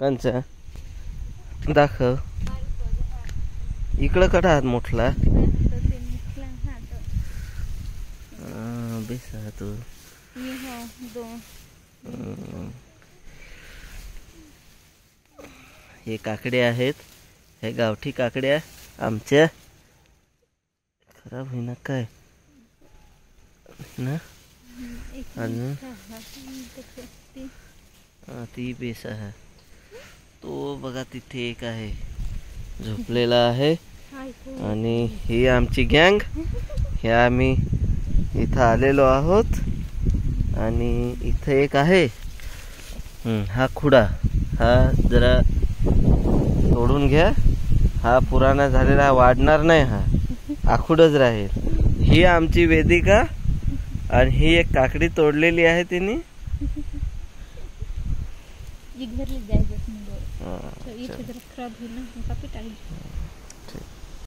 कंचा. दाखव. इकडं कडा हात मोठला. बेसा तू. हे काकडे आहेत. हे गावठी काकड्या आमच्या. खराब होईना काय? ना? अजून? ती बेस आहे. बघा तिथे एक आहे. झोपलेला आहे. आणि ही आमची गँग. हे आम्ही इथं आलेलो आहोत. आणि इथं एक आहे. हं, हा खुडा. हा जरा तोडून घ्या. हा पुराणा झालेला वाढणार नाही हा. आखूडच राहील. ही आमची वेदिका. आणि ही एक काकडी तोडलेली आहे तिने. घरली जायचं हा, इथे जरा खराब होईल ना टाकायची